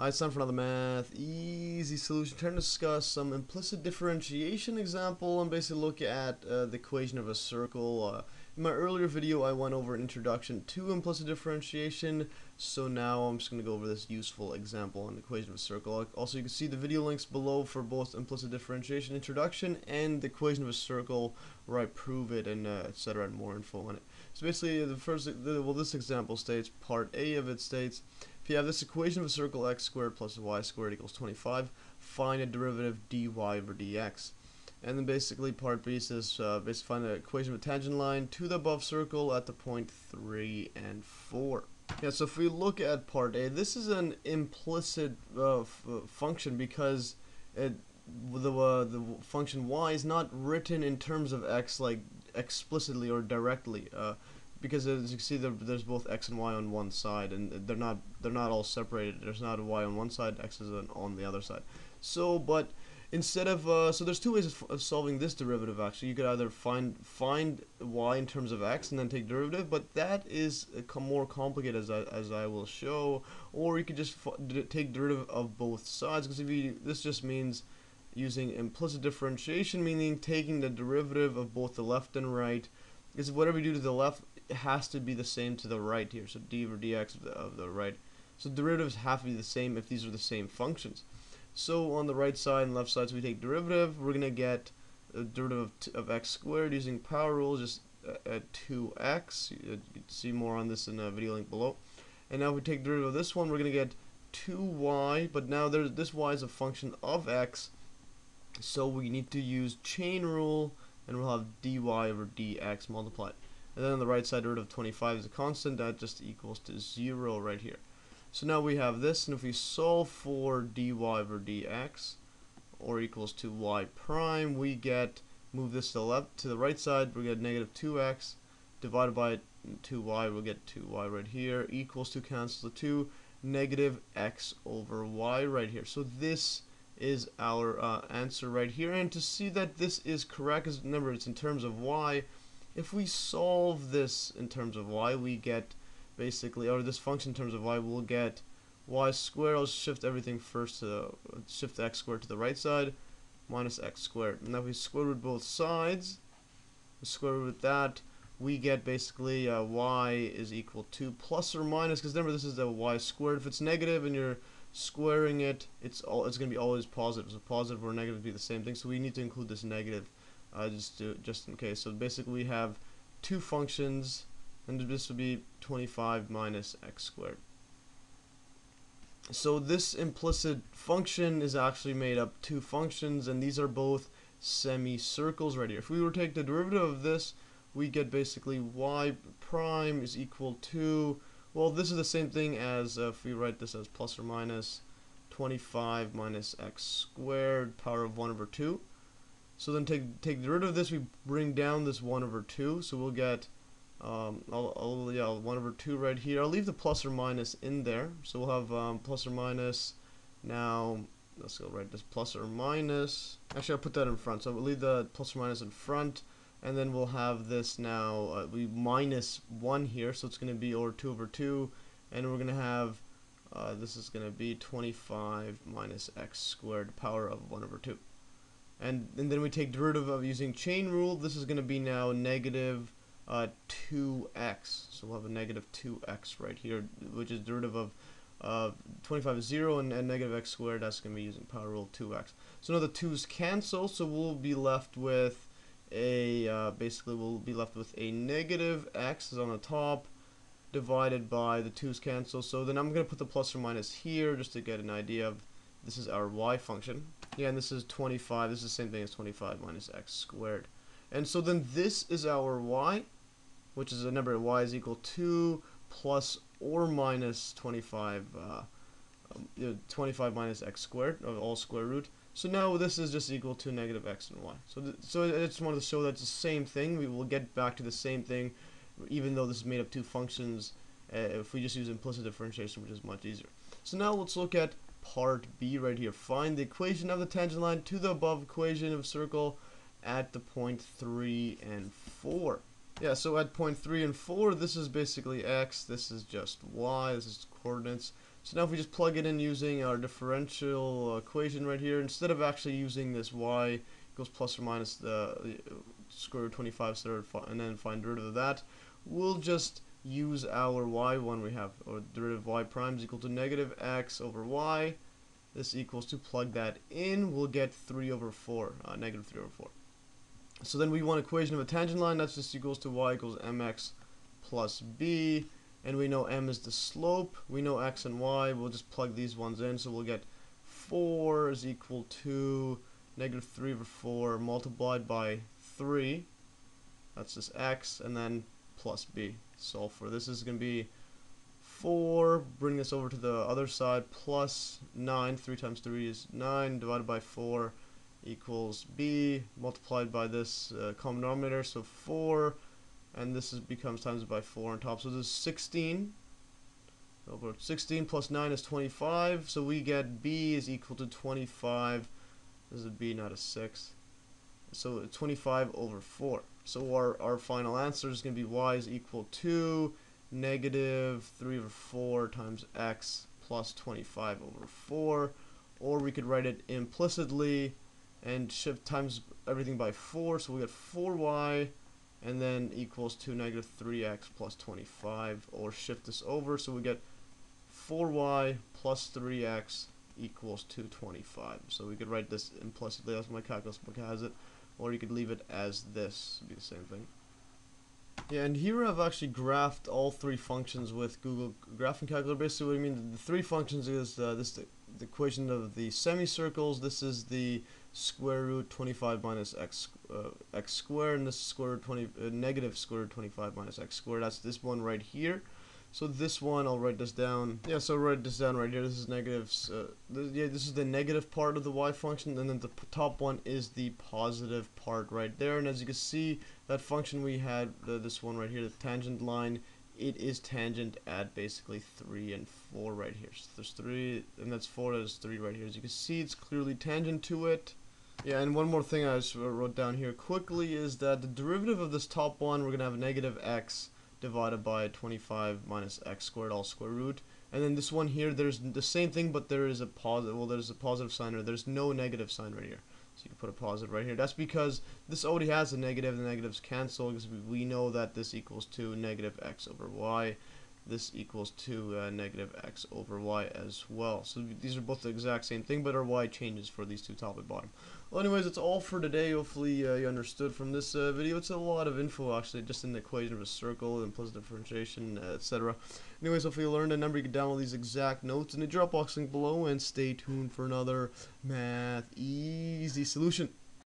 Hi, it's time for another math easy solution. Trying to discuss some implicit differentiation example and basically look at uh, the equation of a circle. Uh, in my earlier video, I went over an introduction to implicit differentiation. So now I'm just going to go over this useful example on the equation of a circle. Also, you can see the video links below for both implicit differentiation introduction and the equation of a circle where I prove it and uh, etc. and more info on it. So basically, the first, the, well, this example states part A of it states if you have this equation of a circle x squared plus y squared equals 25, find a derivative dy over dx. And then basically part B says uh, basically find the equation of a tangent line to the above circle at the point 3 and 4. Yeah, so if we look at part A, this is an implicit uh, uh function because it, the, uh, the function y is not written in terms of x like explicitly or directly. Because as you can see there's both x and y on one side and they're not they're not all separated. There's not a y on one side x is on the other side. So but instead of uh, so there's two ways of, of, solving this derivative actually. You could either find find y in terms of x and then take derivative but that is uh, more complicated as I, as I will show. Or you could just take derivative of both sides because if you this just means using implicit differentiation meaning taking the derivative of both the left and right. Because whatever you do to the left has to be the same to the right here. So d over dx of the, of the right. So derivatives have to be the same if these are the same functions. So on the right side and left side, so we take derivative, we're going to get a derivative of, of, x squared using power rule, just uh, at 2x. Uh, you, can see more on this in the video link below. And now if we take derivative of this one, we're going to get 2y, but now there's, this y is a function of x, so we need to use chain rule, and we'll have dy over dx multiplied. And then on the right side, root of 25 is a constant. That just equals to 0 right here. So now we have this, and if we solve for dy over dx, or equals to y prime, we get, move this to the left, to the right side, we get negative 2x, divided by 2y, we'll get 2y right here, equals to cancel the 2, negative x over y right here. So this is our uh, answer right here, and to see that this is correct, because remember, it's in terms of y, if we solve this in terms of y, we get basically, or this function in terms of y, we'll get y squared. I'll shift everything first to shift x squared to the right side, minus x squared. Now if we square root both sides, square root that, we get basically uh, y is equal to plus or minus, because remember this is the y squared. If it's negative and you're squaring it, it's all it's going to be always positive. So positive or negative would be the same thing. So we need to include this negative uh, just do just in case. So basically we have two functions, and this would be 25 minus x squared. So this implicit function is actually made up two functions, and these are both semicircles right here. If we were to take the derivative of this, we get basically y prime is equal to, well, this is the same thing as uh, if we write this as plus or minus 25 minus x squared power of 1 over 2. So then take take rid of this, we bring down this 1 over 2, so we'll get um, I'll, I'll, yeah, 1 over 2 right here. I'll leave the plus or minus in there, so we'll have um, plus or minus, now, let's go right, this plus or minus, actually I'll put that in front, so we'll leave the plus or minus in front, and then we'll have this now, uh, we minus 1 here, so it's going to be over 2 over 2, and we're going to have, uh, this is going to be 25 minus x squared power of 1 over 2 and, and then we take derivative of using chain rule. This is going to be now negative uh, 2x so we'll have a negative 2x right here which is derivative of uh, 25 is 0 and, and negative x squared. That's going to be using power rule 2x so now the 2's cancel so we'll be left with a uh, basically we'll be left with a negative x is on the top divided by the 2's cancel so then I'm going to put the plus or minus here just to get an idea of this is our y function. Yeah, and this is 25. This is the same thing as 25 minus x squared. And so then this is our y, which is a number y is equal to plus or minus 25, uh, um, 25 minus x squared, of all square root. So now this is just equal to negative x and y. So, so I just wanted to show that the same thing. We will get back to the same thing, even though this is made up two functions, uh, if we just use implicit differentiation, which is much easier. So now let's look at part B right here. Find the equation of the tangent line to the above equation of circle at the point 3 and 4. Yeah, so at point 3 and 4, this is basically x, this is just y, this is coordinates. So now if we just plug it in using our differential equation right here, instead of actually using this y equals plus or minus the, square root 25 and then find derivative of that, we'll just use our y1 we have, or derivative y prime is equal to negative x over y. This equals to plug that in, we'll get 3 over 4, uh, negative 3 over 4. So then we want equation of a tangent line, that's just equals to y equals mx plus b, and we know m is the slope, we know x and y, we'll just plug these ones in, so we'll get 4 is equal to negative 3 over 4 multiplied by 3, that's just x, and then plus b. Solve for this is going to be 4, bring this over to the other side, plus 9, 3 times 3 is 9, divided by 4 equals b, multiplied by this uh, common denominator, so 4, and this is, becomes times by 4 on top, so this is 16, over 16 plus 9 is 25, so we get b is equal to 25, this is a b, not a 6, so 25 over 4. So our, our final answer is going to be y is equal to negative 3 over 4 times x plus 25 over 4. Or we could write it implicitly and shift times everything by 4. So we get 4y and then equals to negative 3x plus 25. Or shift this over so we get 4y plus 3x equals 225. So we could write this implicitly as my calculus book has it or you could leave it as this, be the same thing. Yeah, and here I've actually graphed all three functions with Google Graphing Calculator. Basically, what I mean, the three functions is uh, this the, the equation of the semicircles. This is the square root 25 minus x uh, x squared, and this is square root 20 uh, negative square root 25 minus x squared. That's this one right here. So this one, I'll write this down. Yeah, so I'll write this down right here. This is negatives. Uh, th yeah, this is the negative part of the y function, and then the top one is the positive part right there. And as you can see, that function we had, uh, this one right here, the tangent line, it is tangent at basically 3 and 4 right here. So there's 3, and that's 4, there's 3 right here. As you can see, it's clearly tangent to it. Yeah, and one more thing I just wrote down here quickly is that the derivative of this top one, we're going to have a negative x divided by 25 minus x squared all square root. And then this one here, there's the same thing, but there is a positive, well, there's a positive sign or there's no negative sign right here. So you can put a positive right here. That's because this already has a negative, the negatives cancel because we know that this equals to negative x over y this equals to uh, negative x over y as well. So these are both the exact same thing, but our y changes for these two top and bottom. Well, anyways, that's all for today. Hopefully uh, you understood from this uh, video. It's a lot of info, actually, just in the equation of a circle, and implicit differentiation, etc. Anyways, hopefully you learned. a number. you can download these exact notes in the Dropbox link below, and stay tuned for another Math Easy solution.